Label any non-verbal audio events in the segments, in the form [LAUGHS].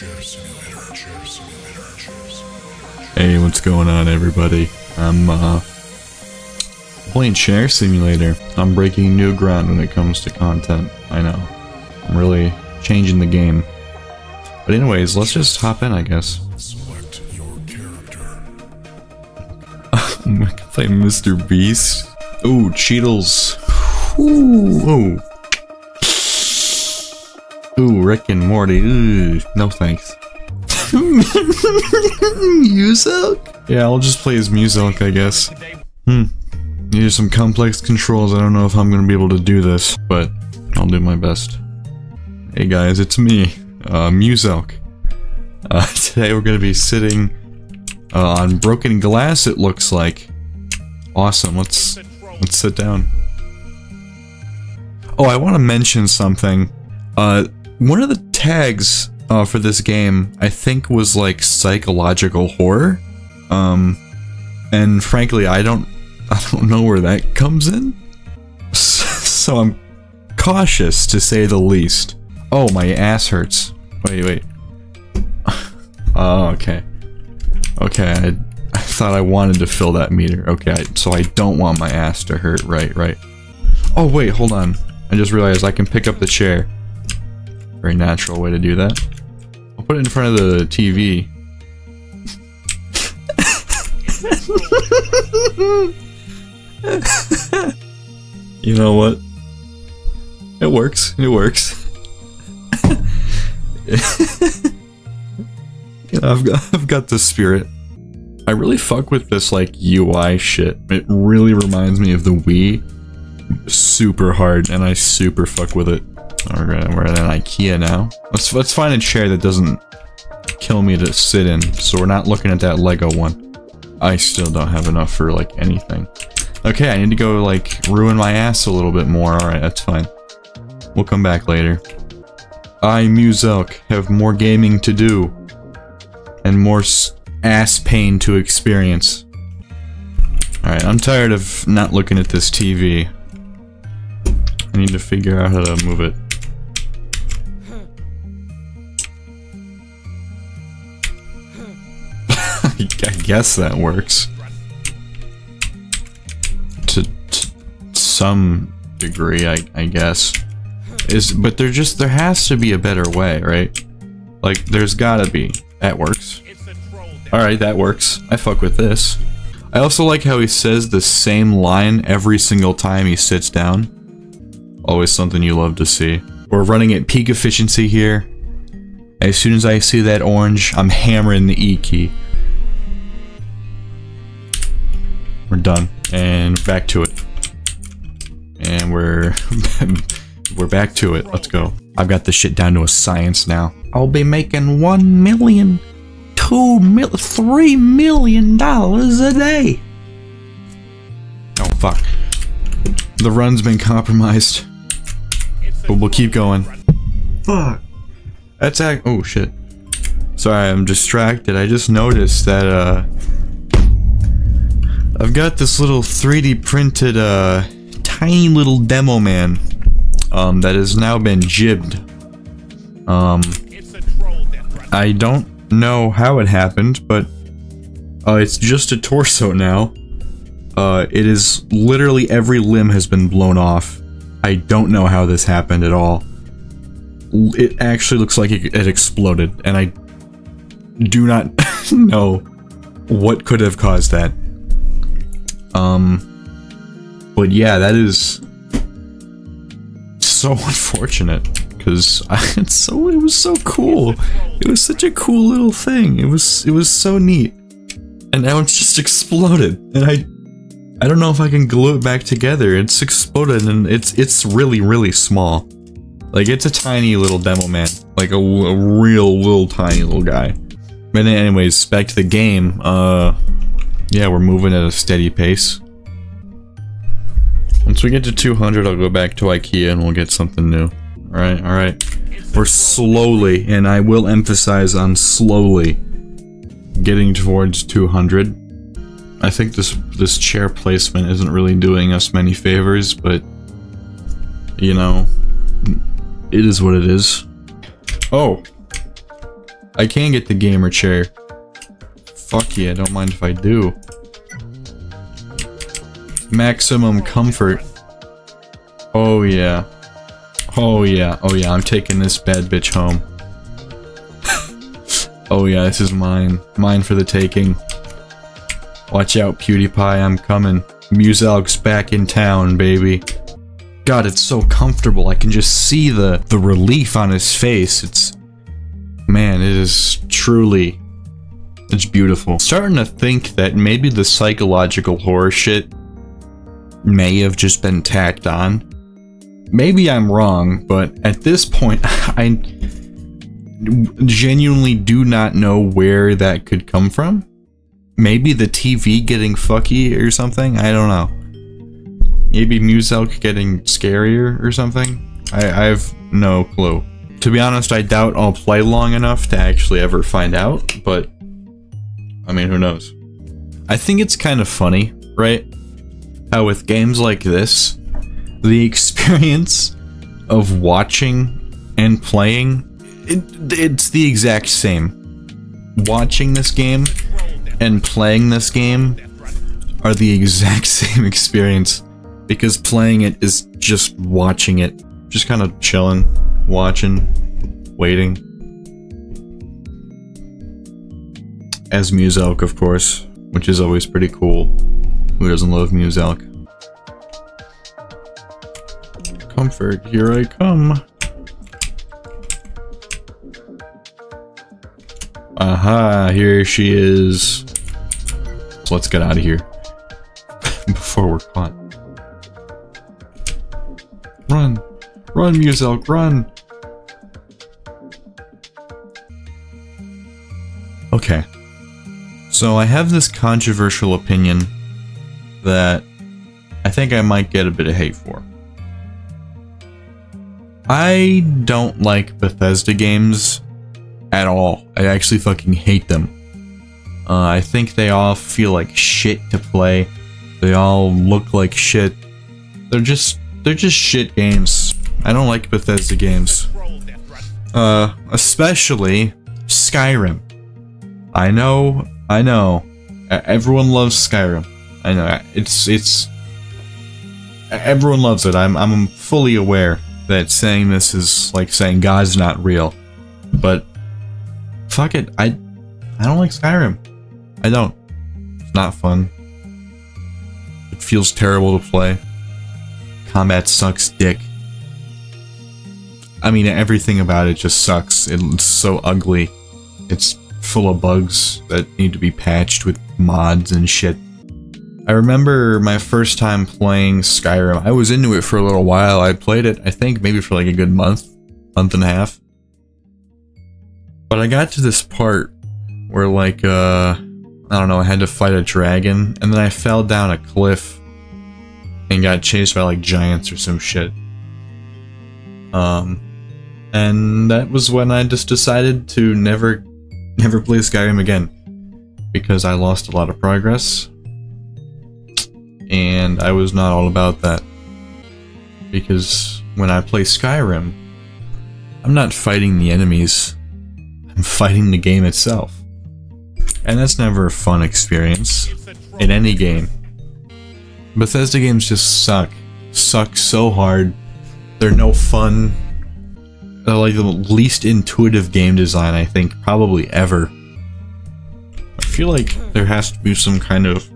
Hey, what's going on, everybody? I'm uh, playing Chair Simulator. I'm breaking new ground when it comes to content. I know. I'm really changing the game. But anyways, let's just hop in, I guess. Select your character. [LAUGHS] I can play Mr. Beast. Ooh, Cheetos. Ooh, ooh. Ooh, Rick and Morty. Ooh, no thanks. [LAUGHS] Muselk? Yeah, I'll just play as Muselk, I guess. Hmm. These are some complex controls. I don't know if I'm gonna be able to do this, but I'll do my best. Hey guys, it's me, uh, Muselk. Uh, [LAUGHS] today we're gonna be sitting uh, on broken glass. It looks like. Awesome. Let's let's sit down. Oh, I want to mention something. Uh, one of the tags uh, for this game, I think, was like psychological horror. Um, and frankly, I don't, [LAUGHS] I don't know where that comes in. [LAUGHS] So I'm cautious to say the least. Oh, my ass hurts. Wait, wait. [LAUGHS] oh, okay. Okay, I, I thought I wanted to fill that meter. Okay, I, so I don't want my ass to hurt. Right, right. Oh, wait, hold on. I just realized I can pick up the chair. Very natural way to do that. I'll put it in front of the TV. [LAUGHS] you know what? It works. It works. you [LAUGHS] know, I've got I've got the spirit. I really fuck with this like UI shit. It really reminds me of the Wii super hard, and I super fuck with it. Alright, we're at an IKEA now. Let's let's find a chair that doesn't kill me to sit in, so we're not looking at that Lego one. I still don't have enough for like anything. Okay, I need to go like ruin my ass a little bit more. Alright, that's fine. We'll come back later. I, Muselk, have more gaming to do. And more ass pain to experience. Alright, I'm tired of not looking at this TV. I need to figure out how to move it. [LAUGHS] I guess that works. To, to some degree, I, I guess. Is but there just there has to be a better way, right? Like there's gotta be. That works. Alright, that works. I fuck with this. I also like how he says the same line every single time he sits down. Always something you love to see. We're running at peak efficiency here. As soon as I see that orange, I'm hammering the E key. We're done. And back to it. And we're... [LAUGHS] we're back to it. Let's go. I've got this shit down to a science now. I'll be making one million, two mil, three million dollars a day. Oh, fuck. The run's been compromised. But we'll keep going. Fuck. That's act- oh shit. Sorry, I'm distracted. I just noticed that, uh... I've got this little 3D printed, uh... Tiny little demo man. Um, that has now been gibbed. Um... I don't know how it happened, but... Uh, it's just a torso now. Uh, it is literally every limb has been blown off. I don't know how this happened at all. It actually looks like it, it exploded, and I do not [LAUGHS] know what could have caused that. Um, but yeah, that is so [LAUGHS] unfortunate because [LAUGHS] it's so it was so cool. It was such a cool little thing. It was it was so neat, and now it's just exploded, and I I don't know if I can glue it back together. It's exploded and it's it's really, really small. Like, it's a tiny little demo man. Like, a, a real little tiny little guy. But anyways, back to the game. Uh, yeah, we're moving at a steady pace. Once we get to 200, I'll go back to Ikea and we'll get something new. Alright, alright. We're slowly, and I will emphasize on slowly, getting towards 200. I think this this chair placement isn't really doing us many favors, but you know, it is what it is. Oh, I can get the gamer chair. Fuck yeah, I don't mind if I do. Maximum comfort. Oh yeah. Oh yeah, oh yeah, I'm taking this bad bitch home. [LAUGHS] oh yeah, this is mine. Mine for the taking. Watch out, PewDiePie, I'm coming. Muselk's back in town, baby. God, it's so comfortable. I can just see the, the relief on his face. It's... Man, it is truly... It's beautiful. Starting to think that maybe the psychological horror shit may have just been tacked on. Maybe I'm wrong, but at this point, [LAUGHS] I genuinely do not know where that could come from. Maybe the TV getting fucky or something? I don't know. Maybe Muselk getting scarier or something? I, I have no clue. To be honest, I doubt I'll play long enough to actually ever find out, but I mean, who knows? I think it's kind of funny, right? How with games like this, the [LAUGHS] experience of watching and playing, it, it's the exact same. Watching this game and playing this game are the [LAUGHS] exact same experience because playing it is just watching it, just kind of chilling, watching, waiting. As Muselk, of course, which is always pretty cool. Who doesn't love Muselk? Comfort, here I come. Aha, here she is. So let's get out of here. [LAUGHS] Before we're caught. Run! Run, Muselk, run! Okay. So I have this controversial opinion that I think I might get a bit of hate for. I don't like Bethesda games at all. I actually fucking hate them. Uh, I think they all feel like shit to play. They all look like shit. They're just they're just shit games. I don't like Bethesda games. Uh, especially Skyrim. I know, I know. Everyone loves Skyrim. I know. It's it's everyone loves it. I'm I'm fully aware that saying this is like saying God's not real. But fuck it. I I don't like Skyrim. I don't. It's not fun. It feels terrible to play. Combat sucks dick. I mean, everything about it just sucks. It's so ugly. It's full of bugs that need to be patched with mods and shit. I remember my first time playing Skyrim. I was into it for a little while. I played it, I think, maybe for like a good month, month and a half. But I got to this part where like, uh, I don't know, I had to fight a dragon, and then I fell down a cliff and got chased by like giants or some shit. Um, and that was when I just decided to never, never play Skyrim again because I lost a lot of progress, and I was not all about that. Because when I play Skyrim, I'm not fighting the enemies, I'm fighting the game itself. And that's never a fun experience in any game. Bethesda games just suck. Suck so hard. They're no fun. They're like the least intuitive game design, I think, probably ever. I feel like there has to be some kind of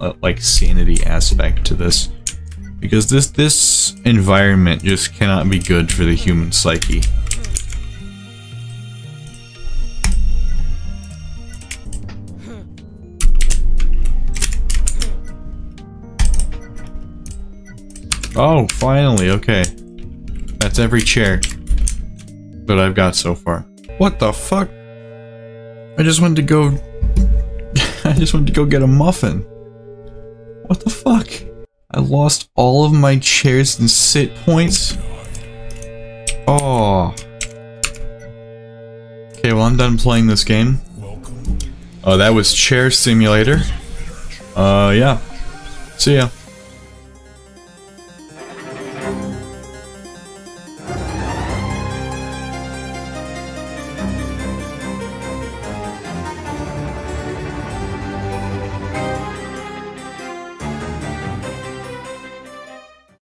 uh, like sanity aspect to this. Because this this environment just cannot be good for the human psyche. Oh, finally, okay. That's every chair that I've got so far. What the fuck? I just went to go... [LAUGHS] I just went to go get a muffin. What the fuck? I lost all of my chairs and sit points? Oh. Okay, well I'm done playing this game. Oh, that was Chair Simulator. Uh, yeah. See ya.